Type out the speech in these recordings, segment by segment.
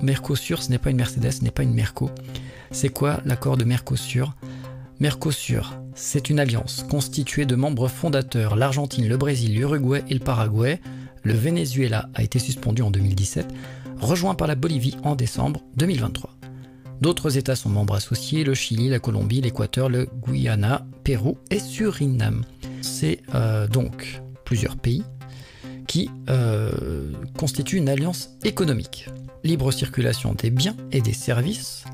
Mercosur, ce n'est pas une Mercedes, ce n'est pas une Merco. C'est quoi l'accord de Mercosur? Mercosur, c'est une alliance constituée de membres fondateurs, l'Argentine, le Brésil, l'Uruguay et le Paraguay. Le Venezuela a été suspendu en 2017, rejoint par la Bolivie en décembre 2023. D'autres États sont membres associés, le Chili, la Colombie, l'Équateur, le Guyana, Pérou et Suriname. C'est euh, donc plusieurs pays qui euh, constituent une alliance économique. Libre circulation des biens et des services,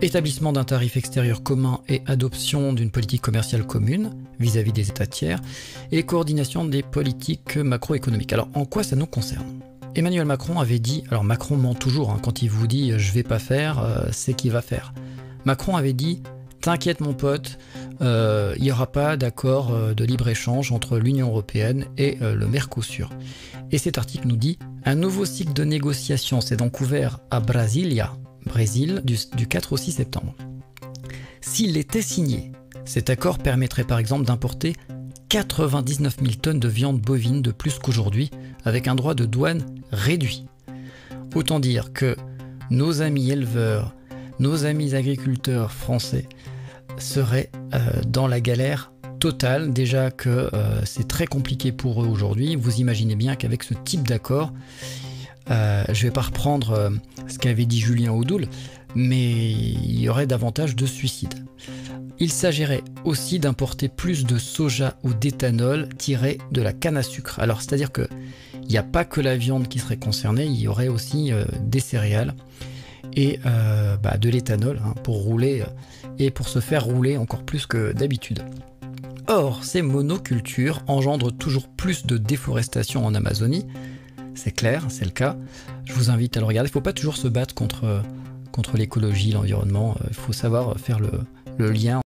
établissement d'un tarif extérieur commun et adoption d'une politique commerciale commune vis-à-vis des États tiers, et coordination des politiques macroéconomiques. Alors en quoi ça nous concerne? Emmanuel Macron avait dit, alors Macron ment toujours, hein, quand il vous dit je vais pas faire, euh, c'est qu'il va faire. Macron avait dit T'inquiète mon pote, euh, il n'y aura pas d'accord euh, de libre-échange entre l'Union européenne et le Mercosur. Et cet article nous dit Un nouveau cycle de négociation s'est donc ouvert à Brasilia, Brésil, du, du 4 au 6 septembre. S'il était signé, cet accord permettrait par exemple d'importer 99 000 tonnes de viande bovine de plus qu'aujourd'hui, avec un droit de douane réduit. Autant dire que nos amis éleveurs, nos amis agriculteurs français seraient euh, dans la galère totale. Déjà que euh, c'est très compliqué pour eux aujourd'hui. Vous imaginez bien qu'avec ce type d'accord, euh, je ne vais pas reprendre ce qu'avait dit Julien Oudoul, mais il y aurait davantage de suicides. Il s'agirait aussi d'importer plus de soja ou d'éthanol tiré de la canne à sucre. Alors, c'est-à-dire que il n'y a pas que la viande qui serait concernée, il y aurait aussi des céréales et euh, bah, de l'éthanol hein, pour rouler euh, et pour se faire rouler encore plus que d'habitude. Or, ces monocultures engendrent toujours plus de déforestation en Amazonie. C'est clair, c'est le cas. Je vous invite à le regarder. Il ne faut pas toujours se battre contre, contre l'écologie, l'environnement. Il faut savoir faire le lien